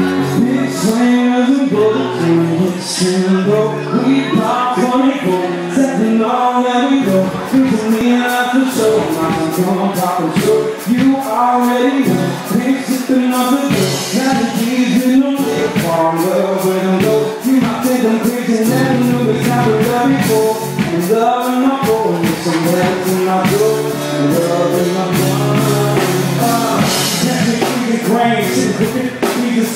Big swangas and in single. We pop 24, setting on where we go. People me after show, I'm gonna pop. You already know, sipping up the dough. Got the in the lip, fall in love with. You might think I'm crazy, never knew the kind of love before.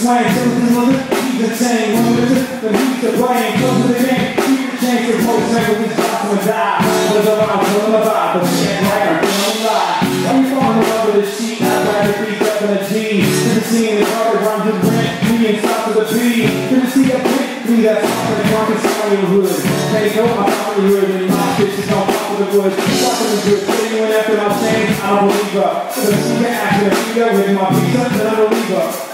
He's a swing, so this he's a chain, one with but he's the brain, close to the game, keep the for post, man, we stop to a die, I'm out, put him about, but like I'm lie, I'm falling in love with the sheet, I'd rather be up in a G, to the scene, the garbage, run the rent, me and stop to the P, to the see a quick, me that's off in the market, sorry, hood, take over my Hollywood, and my bitches don't pop with the woods, fucking the good, sitting when after my change, I don't believe her, so the the action, see her with my pizza, then I don't believe her, who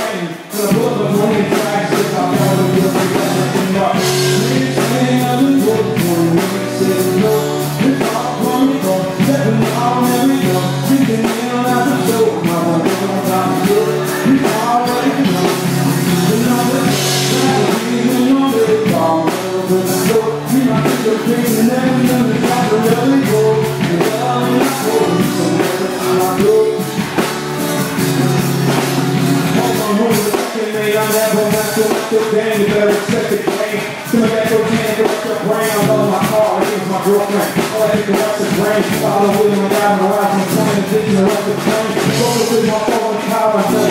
game, you better accept the game. Of that cocaine, up your brain, I love my car, I think my girlfriend. All I think is what's the brain, follow my guy, my wife, my son, and vision, the rest of the brain. Focus with my phone, power,